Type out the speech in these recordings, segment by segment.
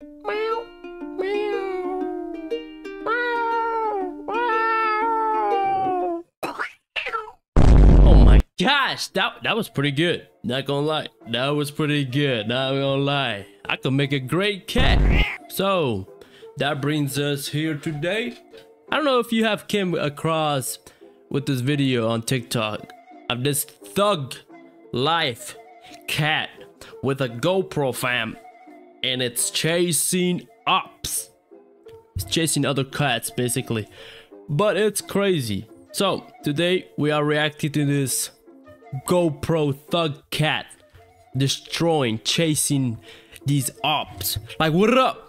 Meow, meow, meow. Oh my gosh, that that was pretty good. Not gonna lie, that was pretty good. Not gonna lie, I could make a great cat. So that brings us here today. I don't know if you have came across with this video on TikTok of this thug life cat with a GoPro fam and it's chasing ops. It's chasing other cats basically. But it's crazy. So today we are reacting to this GoPro thug cat destroying, chasing these ops. Like what up?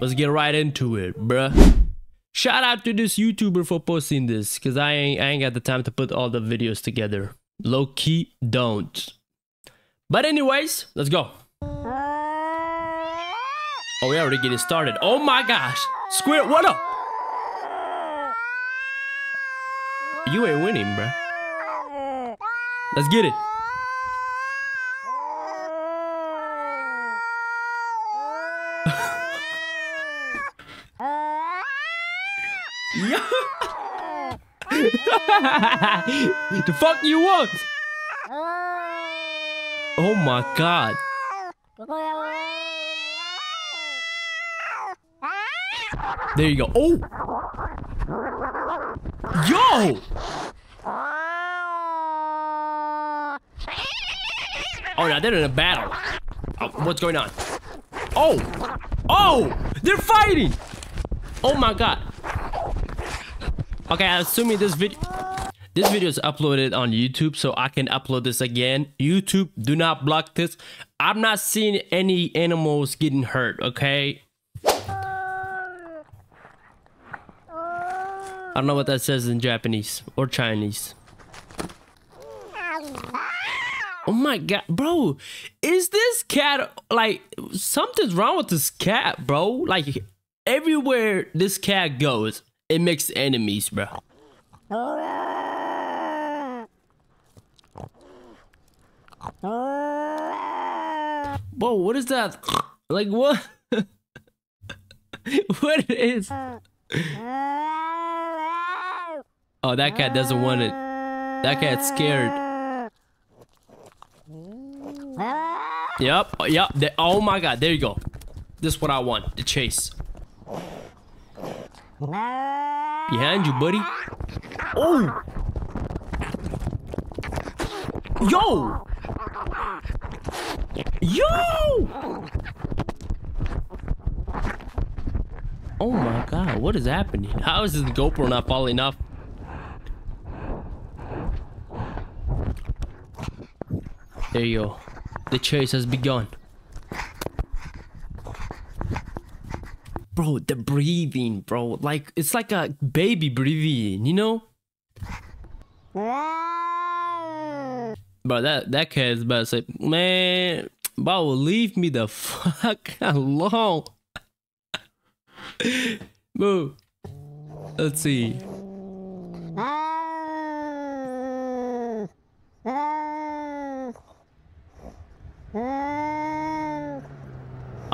Let's get right into it, bruh. Shout out to this YouTuber for posting this, cause I ain't I ain't got the time to put all the videos together. Low key, don't. But anyways, let's go. Oh, we already getting started. Oh my gosh, Squid, what up? You ain't winning, bruh. Let's get it. The fuck you want? Oh my god. There you go. Oh! Yo! Oh, now they're in a battle. Oh, what's going on? Oh! Oh! They're fighting! Oh my god. Okay, I'm assuming this video this video is uploaded on YouTube, so I can upload this again. YouTube, do not block this. I'm not seeing any animals getting hurt, okay? I don't know what that says in Japanese or Chinese. Oh my god, bro. Is this cat like something's wrong with this cat, bro? Like everywhere this cat goes, it makes enemies, bro. Whoa, what is that? Like what? what is? Oh, that cat doesn't want it. That cat's scared. Yep, yep. Oh my god, there you go. This is what I want. The chase. Behind you, buddy. Oh! Yo! Yo! Oh my god, what is happening? How is this GoPro not falling off? There you go. The chase has begun. Bro, the breathing, bro. Like, it's like a baby breathing, you know? Bro, that, that cat is about to say, man, bro, leave me the fuck alone. bro, Let's see.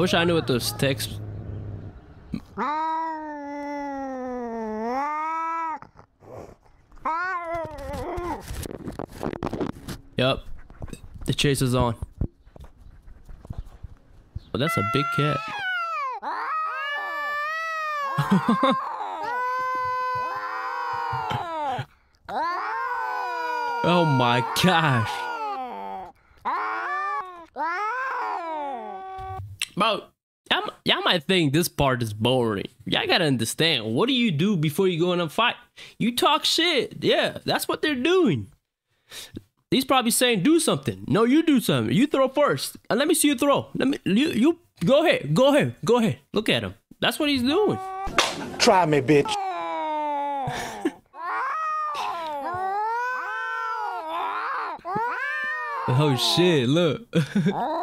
Wish I knew what those texts. Yep. The chase is on. Oh, that's a big cat. oh my gosh. Bro, y'all, y'all might think this part is boring. Y'all gotta understand. What do you do before you go in a fight? You talk shit. Yeah, that's what they're doing. He's probably saying, "Do something." No, you do something. You throw first, and let me see you throw. Let me. You you go ahead. Go ahead. Go ahead. Look at him. That's what he's doing. Try me, bitch. Oh shit! Look.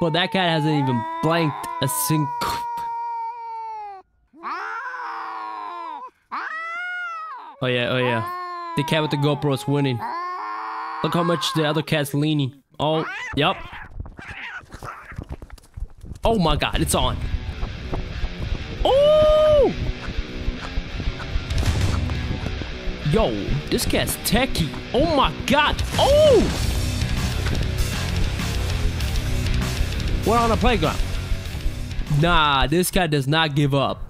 But that cat hasn't even blanked a single. Oh yeah, oh yeah. The cat with the GoPro is winning. Look how much the other cat's leaning. Oh, yep. Oh my god, it's on. Oh! Yo, this cat's techie. Oh my god. Oh! We're on a playground. Nah, this cat does not give up.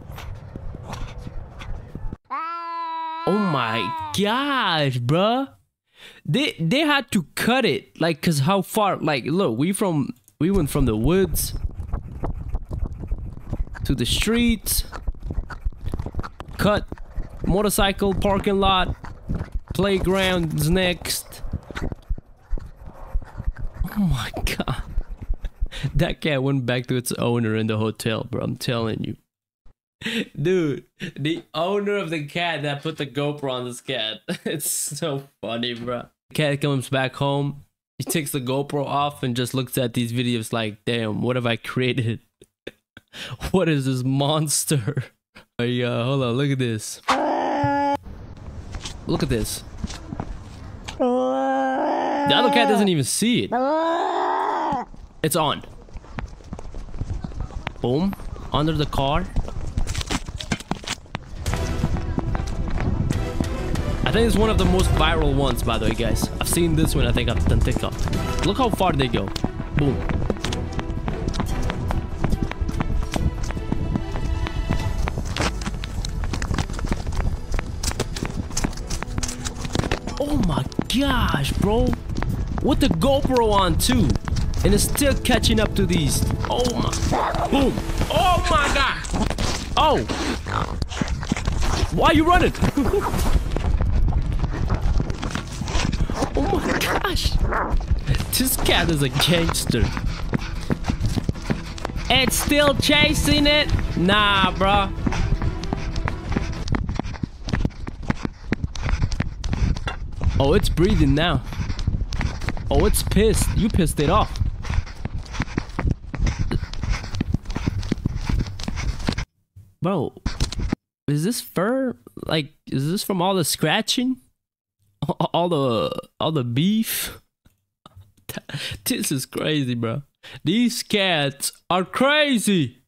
Oh my gosh, bruh. They they had to cut it like cause how far like look we from we went from the woods to the streets cut motorcycle parking lot playgrounds next oh my god that cat went back to its owner in the hotel bro. I'm telling you. Dude the owner of the cat that put the gopro on this cat. It's so funny bro. The cat comes back home. He takes the gopro off and just looks at these videos like damn what have i created? What is this monster? Hey uh hold on look at this. Look at this. The other cat doesn't even see it it's on boom under the car I think it's one of the most viral ones, by the way, guys. I've seen this one, I think, on TikTok. Look how far they go. Boom. Oh my gosh, bro. With the GoPro on, too. And it's still catching up to these. Oh my. Boom. Oh my god. Oh. Why are you running? Oh my gosh! This cat is a gangster. It's still chasing it? Nah, bro. Oh, it's breathing now. Oh, it's pissed. You pissed it off. Bro, is this fur? Like, is this from all the scratching? all the all the beef. this is crazy, bro. These cats are crazy.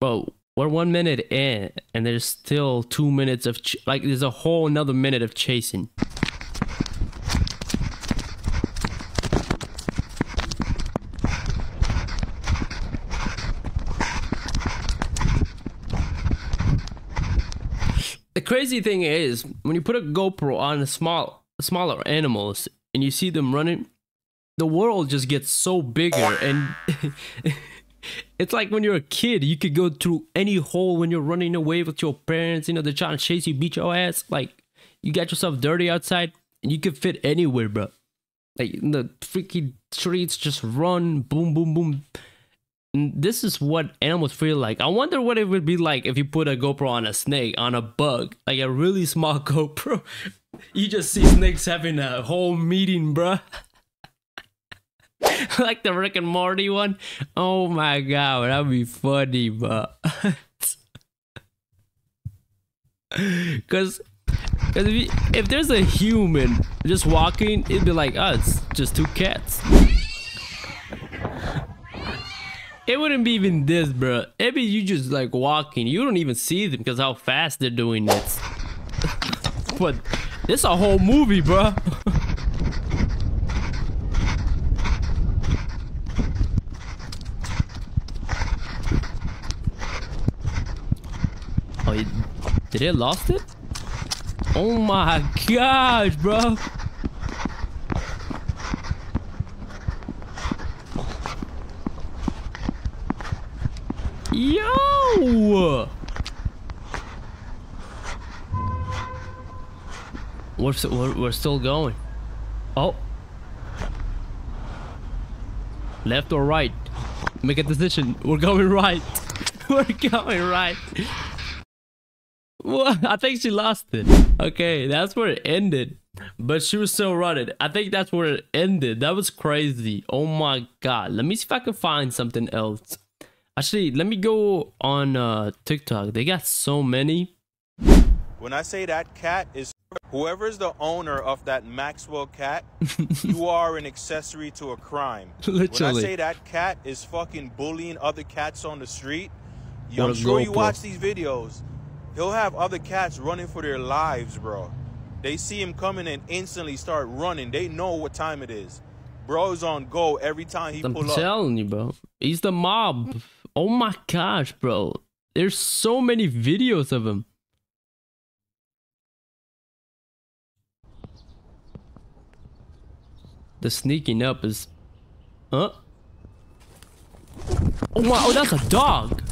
Bro, we're one minute in, and there's still two minutes of like. There's a whole another minute of chasing. the crazy thing is when you put a GoPro on a small smaller animals and you see them running, the world just gets so bigger and it's like when you're a kid, you could go through any hole when you're running away with your parents, you know, they're trying to chase you, beat your ass. Like you got yourself dirty outside and you could fit anywhere, bro. Like in the freaky streets, just run, boom, boom, boom this is what animals feel like. I wonder what it would be like if you put a GoPro on a snake, on a bug, like a really small GoPro. You just see snakes having a whole meeting, bruh. like the Rick and Morty one. Oh my god, that'd be funny, but because if, if there's a human just walking, it'd be like, oh, it's just two cats. It wouldn't be even this, bro. Maybe you just like walking. You don't even see them because how fast they're doing this. but this a whole movie, bro. oh, did they lost it? Oh my gosh, bro. Yo! We're, we're, still going. Oh. Left or right? Make a decision. We're going right. We're going right. What? I think she lost it. Okay, that's where it ended. but she was still running. I think that's where it ended. That was crazy. Oh my god. Let me see if I can find something else. Actually, let me go on uh, TikTok. They got so many. When I say that cat is whoever's the owner of that Maxwell cat, you are an accessory to a crime. Literally. When I say that cat is fucking bullying other cats on the street, I'm sure you watch these videos. He'll have other cats running for their lives, bro. They see him coming and instantly start running. They know what time it is. Bro's on go every time he I'm pull up. telling you, bro. He's the mob. Oh my gosh, bro. There's so many videos of him. The sneaking up is. Huh? Oh wow, oh, that's a dog.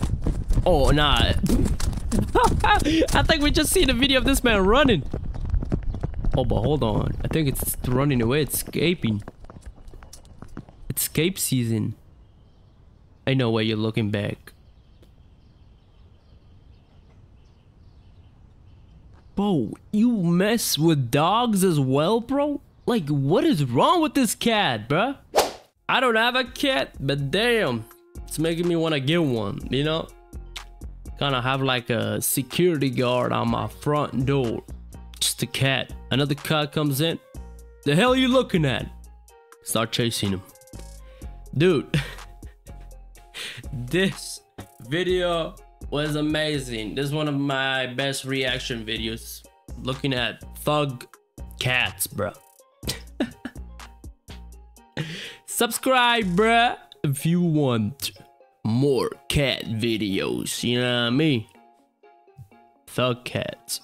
Oh, nah. I think we just seen a video of this man running. Oh, but hold on. I think it's running away, it's escaping. Escape season. I know why you're looking back. Bro, you mess with dogs as well, bro? Like, what is wrong with this cat, bruh? I don't have a cat, but damn, it's making me want to get one, you know? Kind of have like a security guard on my front door. Just a cat. Another cat comes in. The hell are you looking at? Start chasing him. Dude, this video was amazing. This is one of my best reaction videos. Looking at thug cats, bro. Subscribe, bruh, if you want more cat videos. You know what I mean? Thug cats.